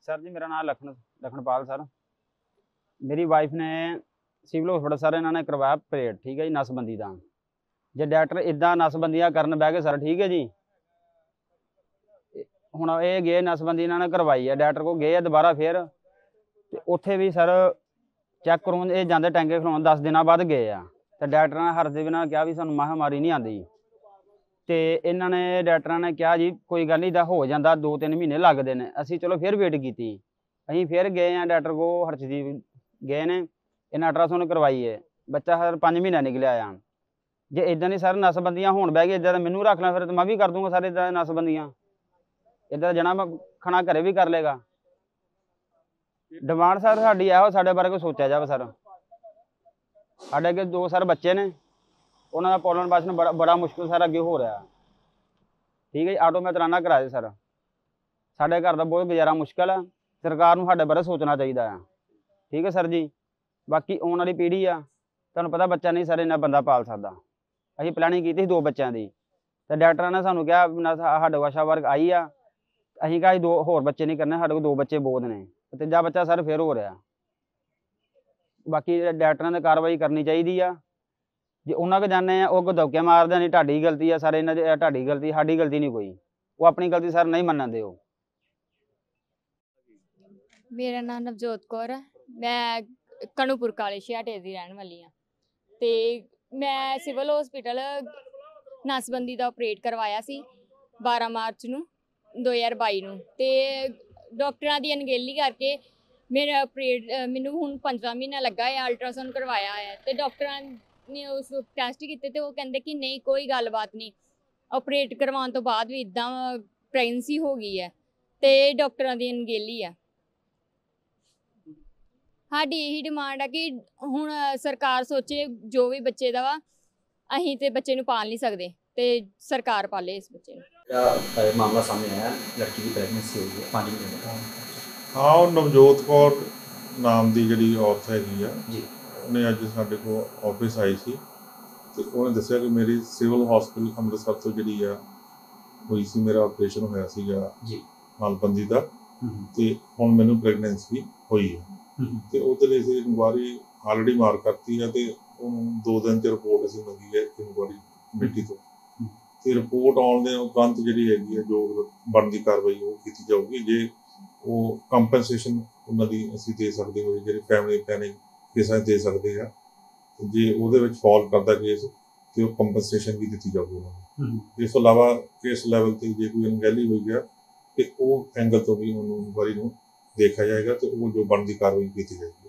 Sir ji, ਮੇਰਾ ਨਾਮ Lakhan, Lakhanpal sir. ਮੇਰੀ ਵਾਈਫ ਨੇ ਸਿਵਲ ਹਸਪਤਾਲ ਸਰ, ਇਹਨਾਂ ਨੇ ਕਰਵਾਇਆ ਆਪਰੇਟ ਠੀਕ ਹੈ ਜੀ, ਨਸਬੰਦੀ ਦਾ। ਜੇ ਡਾਕਟਰ ਇਦਾਂ ਨਸਬੰਦੀਆਂ ਕਰਨ ਬਹਿ ਗਏ, ਸਰ, ਠੀਕ ਹੈ ਜੀ। ਹੁਣ ਇਹ ਗਏ ਨਸਬੰਦੀ ਇਹਨਾਂ ਨੇ ਕਰਵਾਈ ਹੈ, ਡਾਕਟਰ ਕੋ ਗਏ ਆ ਦੁਬਾਰਾ ਫੇਰ। ਤੇ ਉੱਥੇ ਵੀ ਸਰ ਚੈੱਕ ਕਰਾਉਣ, ਇਹ ਜਾਂਦੇ ਟੈਂਕੇ ਖਲਾਉਣ 10 ਦਿਨਾਂ ਬਾਅਦ ਗਏ ਆ। ਤੇ ਡਾਕਟਰ ਨੇ ਹਰਦੇ ਬਿਨਾਂ ਕਿਹਾ ਵੀ ਸਾਨੂੰ ਮਹਾਮਾਰੀ ਨਹੀਂ ਆਂਦੀ ਤੇ ਇਹਨਾਂ ਨੇ ਡਾਕਟਰਾਂ ਨੇ ਕਿਹਾ ਜੀ, ਕੋਈ ਗੱਲ ਨਹੀਂ ਦਾ ਹੋ ਜਾਂਦਾ 2-3 ਮਹੀਨੇ ਲੱਗਦੇ ਨੇ। ਅਸੀਂ ਚਲੋ ਫਿਰ ਵੇਟ ਕੀਤੀ। ਅਸੀਂ ਫਿਰ ਗਏ ਆ ਡਾਕਟਰ ਕੋ ਹਰਸ਼ਦੀਪ ਗਏ ਨੇ, ਇਹਨਾਂ ਅਲਟਰਾਸਾਊਂਡ ਕਰਵਾਈ ਹੈ। ਬੱਚਾ ਹਰ 5 ਮਹੀਨਾ ਨਿਕਲਿਆ ਆ। ਜੇ ਇਦਾਂ ਦੀ ਸਰ ਨਸਬੰਦੀਆਂ ਹੋਣ ਬਹਿ ਗਏ ਇਦਾਂ ਤਾਂ ਮੈਨੂੰ ਰੱਖ ਲੈ ਫਿਰ ਮੈਂ ਵੀ ਕਰ ਦੂੰਗਾ ਸਾਰੇ ਇਦਾਂ ਨਸਬੰਦੀਆਂ। ਇਦਾਂ ਜਣਾ ਮੈਂ ਖਾਣਾ ਘਰੇ ਵੀ ਕਰ ਲੇਗਾ ਡਿਮਾਂਡ ਸਰ ਸਾਡੀ ਇਹੋ, ਸਾਡੇ ਬਾਰੇ ਕੋਈ ਸੋਚਿਆ ਜਾਵੇ ਸਰ ਸਾਡੇ ਅੱਗੇ ਦੋ ਸਰ ਬੱਚੇ ਨੇ। ਉਹਨਾਂ ਦਾ ਪੋਲਣ ਪਾਸਣ ਬੜਾ ਬੜਾ ਮੁਸ਼ਕਿਲ ਸਰ ਅੱਗੇ ਹੋ ਰਿਹਾ। ਠੀਕ ਹੈ ਜੀ ਆਟੋ ਮੈਂ ਤਰਾਨਾ ਕਰਾ ਦੇ ਸਰ। ਸਾਡੇ ਘਰ ਦਾ ਬਹੁਤ ਗੁਜ਼ਾਰਾ ਮੁਸ਼ਕਲ ਆ। ਸਰਕਾਰ ਨੂੰ ਸਾਡੇ ਬਾਰੇ ਸੋਚਣਾ ਚਾਹੀਦਾ ਆ। ਠੀਕ ਹੈ ਸਰ ਜੀ। ਬਾਕੀ ਆਉਣ ਵਾਲੀ ਪੀੜ੍ਹੀ ਆ, ਤੁਹਾਨੂੰ ਪਤਾ ਬੱਚਾ ਨਹੀਂ ਸਰ ਇੰਨਾ ਬੰਦਾ ਪਾਲ ਸਕਦਾ। ਅਸੀਂ ਪਲੈਨਿੰਗ ਕੀਤੀ ਸੀ ਦੋ ਬੱਚਿਆਂ ਦੀ। ਤੇ ਡਾਕਟਰਾਂ ਨੇ ਸਾਨੂੰ ਕਿਹਾ ਨਾ ਸਾਡੇ ਕੋਲ ਆਸ਼ਾ ਵਰਗ ਆਈ ਆ। ਅਸੀਂ ਕਿਹਾ ਅਸੀਂ ਦੋ ਹੋਰ ਬੱਚੇ ਨਹੀਂ ਕਰਨੇ, ਸਾਡੇ ਕੋਲ ਦੋ ਬੱਚੇ ਬੋਧ ਨੇ। ਤੀਜਾ ਬੱਚਾ ਸਰ ਫੇਰ ਹੋ ਰਿਹਾ। ਬਾਕੀ ਡਾਕਟਰਾਂ ਨੇ ਕਾਰਵਾਈ ਕਰਨੀ ਚਾਹੀਦੀ ਆ। ਜੇ ਉਹਨਾਂ ਕੋ ਜਾਂਦੇ ਆ, ਉਹ ਕੋ ਦੌਕੇ ਮਾਰਦੇ ਨੇ ਤੁਹਾਡੀ ਗਲਤੀ ਆ ਸਾਰੇ ਇਹਨਾਂ ਦੀ, ਇਹ ਤੁਹਾਡੀ ਗਲਤੀ, ਸਾਡੀ ਗਲਤੀ ਨਹੀਂ ਕੋਈ। ਉਹ ਆਪਣੀ ਗਲਤੀ ਸਰ ਨਹੀਂ ਮੰਨਦੇ ਉਹ ਮੇਰਾ ਨਾਮ ਨਵਜੋਤ ਕੌਰ ਹੈ ਮੈਂ ਕਨੂਪੁਰ ਕਾਲੇ ਛਿਆਟੇ ਦੀ ਰਹਿਣ ਵਾਲੀ ਹਾਂ ਤੇ ਮੈਂ ਸਿਵਲ ਹਸਪੀਟਲ ਨਸਬੰਦੀ ਦਾ ਆਪਰੇਟ ਕਰਵਾਇਆ ਸੀ 12 ਮਾਰਚ ਨੂੰ 2022 ਨੂੰ। ਤੇ ਡਾਕਟਰਾਂ ਦੀ ਅਣਗਹਿਲੀ ਕਰਕੇ ਮੇਰਾ ਆਪਰੇਟ ਮੈਨੂੰ ਹੁਣ 15 ਮਹੀਨਾ ਲੱਗਾ ਹੈ ਅਲਟਰਾਸਾਊਂਡ ਕਰਵਾਇਆ ਹੈ ਤੇ ਡਾਕਟਰਾਂ ਨੇ ਉਸ ਟੈਸਟ ਕੀਤੇ ਤੇ ਉਹ ਕਹਿੰਦੇ ਕਿ ਨਹੀਂ ਕੋਈ ਗੱਲਬਾਤ ਨਹੀਂ। ਆਪਰੇਟ ਕਰਵਾਉਣ ਤੋਂ ਬਾਅਦ ਵੀ ਇਦਾਂ ਪ੍ਰੈਗਨੈਂਸੀ ਹੋ ਗਈ ਹੈ ਤੇ ਡਾਕਟਰਾਂ ਦੀ ਅਣਗਹਿਲੀ ਹੈ। ਸਾਡੀ ਇਹੀ ਡਿਮਾਂਡ ਹੈ ਕਿ ਹੁਣ ਸਰਕਾਰ ਸੋਚੇ ਜੋ ਵੀ ਬੱਚੇ ਦਾ ਵਾ ਅਸੀਂ ਤੇ ਬੱਚੇ ਨੂੰ ਪਾਲ ਨਹੀਂ ਸਕਦੇ ਤੇ ਸਰਕਾਰ ਪਾਲੇ ਇਸ ਬੱਚੇ ਨੂੰ। ਜਿਹੜਾ ਮਾਮਲਾ ਸਾਹਮਣੇ ਆਇਆ ਲੜਕੀ ਦੀ ਪ੍ਰੈਗਨੈਂਸੀ ਹੋਈ ਹੈ 5 ਮਹੀਨੇ ਦੀ। ਹਾਂ ਉਹ ਨਵਜੋਤ ਕੌਰ ਨਾਮ ਦੀ ਜਿਹੜੀ ਔਰਤ ਹੈਗੀ ਆ। ਜੀ। ਉਹਨੇ ਅੱਜ ਸਾਡੇ ਕੋਲ ਆਫਿਸ ਆਈ ਸੀ ਤੇ ਉਹਨੇ ਦੱਸਿਆ ਕਿ ਮੇਰੀ ਸਿਵਲ ਹਸਪੀਟਲ ਅੰਮ੍ਰਿਤਸਰ ਤੋਂ ਜਿਹੜੀ ਆ ਹੋਈ ਸੀ ਮੇਰਾ ਆਪਰੇਸ਼ਨ ਹੋਇਆ ਸੀਗਾ ਜੀ। ਮਾਲਬੰਦੀ ਦਾ। ਤੇ ਹੁਣ ਮੈਨੂੰ ਪ੍ਰੈਗਨੈਂਸੀ ਹੋਈ ਹੈ ਤੇ ਉਹਦੇ ਲਈ ਅਸੀਂ ਇਨਕੁਆਰੀ ਆਲਰੇਡੀ ਮਾਰ ਕਰਤੀ ਹੈ ਤੇ ਉਹਨੂੰ ਦੋ ਦਿਨ ਚ ਰਿਪੋਰਟ ਅਸੀਂ ਮੰਗੀ ਹੈ ਇਨਕੁਆਰੀ ਕਮੇਟੀ ਤੋਂ। ਤੇ ਰਿਪੋਰਟ ਆਉਣ ਦੇ ਉਪਰੰਤ ਜਿਹੜੀ ਹੈਗੀ ਹੈ ਜੋ ਬਣਦੀ ਕਾਰਵਾਈ ਉਹ ਕੀਤੀ ਜਾਊਗੀ। ਜੇ ਉਹ ਕੰਪਨਸੇਸ਼ਨ ਉਹਨਾਂ ਦੀ ਅਸੀਂ ਦੇ ਸਕਦੇ ਹੋਏ ਜਿਹੜੀ ਫੈਮਿਲੀ ਪਲੈਨਿੰਗ ਕਿਸਾਂ ਦੇ ਸਕਦੇ ਆ। ਜੇ ਉਹਦੇ ਵਿੱਚ ਫਾਲ ਕਰਦਾ ਕੇਸ ਤੇ ਉਹ ਕੰਪਨਸੇਸ਼ਨ ਵੀ ਦਿੱਤੀ ਜਾਊਗੀ ਉਹਨਾਂ ਨੂੰ। ਇਸ ਤੋਂ ਇਲਾਵਾ ਕੇਸ ਲੈਵਲ ਤੇ ਜੇ ਕੋਈ ਅਣਗਹਿਲੀ ਹੋਈ ਆ ਤੇ ਉਹ ਐਂਗਲ ਤੋਂ ਵੀ ਉਹਨੂੰ ਇਨਕੁਆਰੀ ਨੂੰ ਦੇਖਿਆ ਜਾਏਗਾ ਤੇ ਉਹ ਜੋ ਬਣਦੀ ਕਾਰਵਾਈ ਕੀਤੀ ਜਾਏਗੀ।